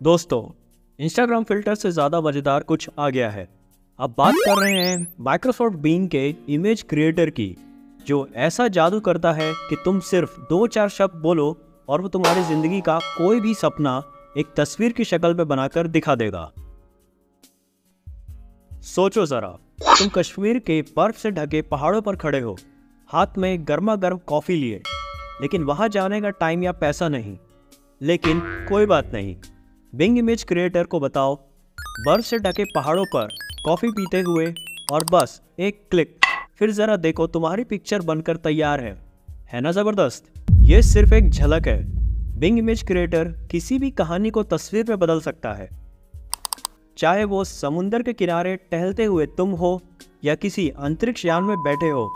दोस्तों Instagram filter से ज़्यादा मज़ेदार कुछ आ गया है। अब बात कर रहे हैं माइक्रोसॉफ्ट बींग के इमेज क्रिएटर की, जो ऐसा जादू करता है कि तुम सिर्फ़ दो चार शब्द बोलो और वो तुम्हारी ज़िंदगी का कोई भी सपना एक तस्वीर की शक्ल में बनाकर दिखा देगा। सोचो ज़रा, तुम कश्मीर के बर्फ़ से ढके पहाड़ों पर खड़े हो, हाथ में गर्मा गर्म कॉफ़ी लिए, लेकिन वहाँ जाने का टाइम या पैसा नहीं। लेकिन कोई बात नहीं बिंग इमेज क्रिएटर को बताओ। बर्फ़ से ढके पहाड़ों पर कॉफ़ी पीते हुए और बस एक क्लिक फिर ज़रा देखो तुम्हारी पिक्चर बनकर तैयार है। है ना ज़बरदस्त? ये सिर्फ़ एक झलक है। बिंग इमेज क्रिएटर किसी भी कहानी को तस्वीर में बदल सकता है। चाहे वो समुंदर के किनारे टहलते हुए तुम हो, या किसी अंतरिक्ष यान में बैठे हो,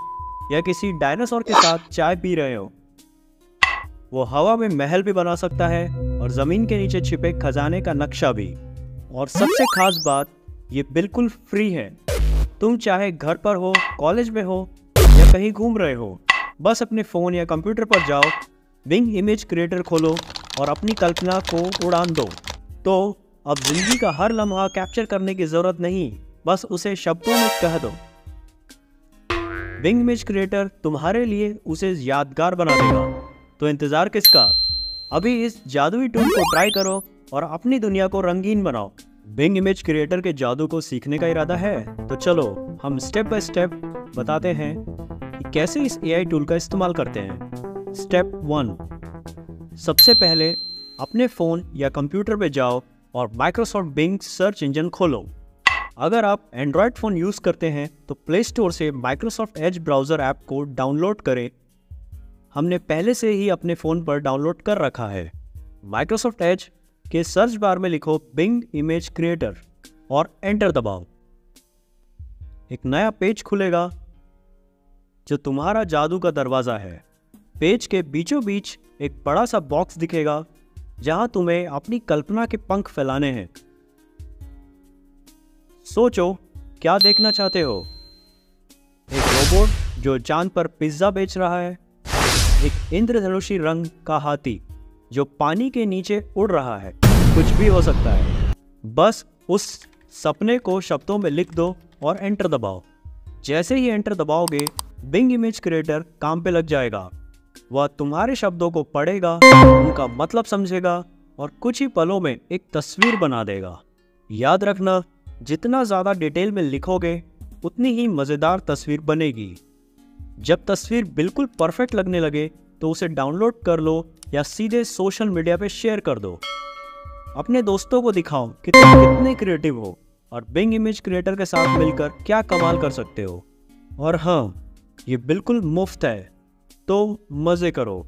या किसी डायनासोर के साथ चाय पी रहे हो। वो हवा में महल भी बना सकता है। और ज़मीन के नीचे छिपे खजाने का नक्शा भी। और सबसे खास बात, ये बिल्कुल फ्री है। तुम चाहे घर पर हो, कॉलेज में हो, या कहीं घूम रहे हो, बस अपने फ़ोन या कंप्यूटर पर जाओ बिंग इमेज क्रिएटर खोलो और अपनी कल्पना को उड़ान दो। तो अब ज़िंदगी का हर लम्हा कैप्चर करने की ज़रूरत नहीं, बस उसे शब्दों में कह दो। विंग इमेज क्रिएटर तुम्हारे लिए उसे यादगार बना देगा। तो इंतज़ार किसका? अभी इस जादुई टूल को ट्राई करो और अपनी दुनिया को रंगीन बनाओ। बिंग इमेज क्रिएटर के जादू को सीखने का इरादा है। तो चलो, हम स्टेप बाय स्टेप बताते हैं कि कैसे इस एआई टूल का इस्तेमाल करते हैं। स्टेप वन सबसे पहले अपने फ़ोन या कंप्यूटर पे जाओ और माइक्रोसॉफ्ट बिंग सर्च इंजन खोलो। अगर आप एंड्रॉयड फ़ोन यूज़ करते हैं तो प्ले स्टोर से माइक्रोसॉफ्ट एज ब्राउज़र ऐप को डाउनलोड करें हमने पहले से ही अपने फ़ोन पर डाउनलोड कर रखा है। माइक्रोसॉफ्ट एज के सर्च बार में लिखो बिंग इमेज क्रिएटर और एंटर दबाओ। एक नया पेज खुलेगा, जो तुम्हारा जादू का दरवाज़ा है। पेज के बीचों बीच एक बड़ा सा बॉक्स दिखेगा, जहाँ तुम्हें अपनी कल्पना के पंख फैलाने हैं। सोचो, क्या देखना चाहते हो? एक रोबोट जो चाँद पर पिज़्ज़ा बेच रहा है। एक इंद्रधनुषी रंग का हाथी, जो पानी के नीचे उड़ रहा है। कुछ भी हो सकता है। बस उस सपने को शब्दों में लिख दो और एंटर दबाओ। जैसे ही एंटर दबाओगे बिंग इमेज क्रिएटर काम पे लग जाएगा। वह तुम्हारे शब्दों को पढ़ेगा, उनका मतलब समझेगा और कुछ ही पलों में एक तस्वीर बना देगा। याद रखना, जितना ज़्यादा डिटेल में लिखोगे, उतनी ही मज़ेदार तस्वीर बनेगी। जब तस्वीर बिल्कुल परफेक्ट लगने लगे तो उसे डाउनलोड कर लो या सीधे सोशल मीडिया पे शेयर कर दो। अपने दोस्तों को दिखाओ कि तुम कितने क्रिएटिव हो और बिंग इमेज क्रिएटर के साथ मिलकर क्या कमाल कर सकते हो। और हाँ ये बिल्कुल मुफ़्त है तो मज़े करो।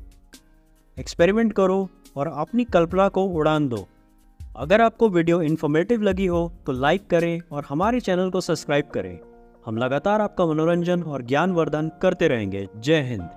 एक्सपेरिमेंट करो और अपनी कल्पना को उड़ान दो। अगर आपको वीडियो इन्फॉर्मेटिव लगी हो तो लाइक करें और हमारे चैनल को सब्सक्राइब करें। हम लगातार आपका मनोरंजन और ज्ञान वर्धन करते रहेंगे। जय हिंद।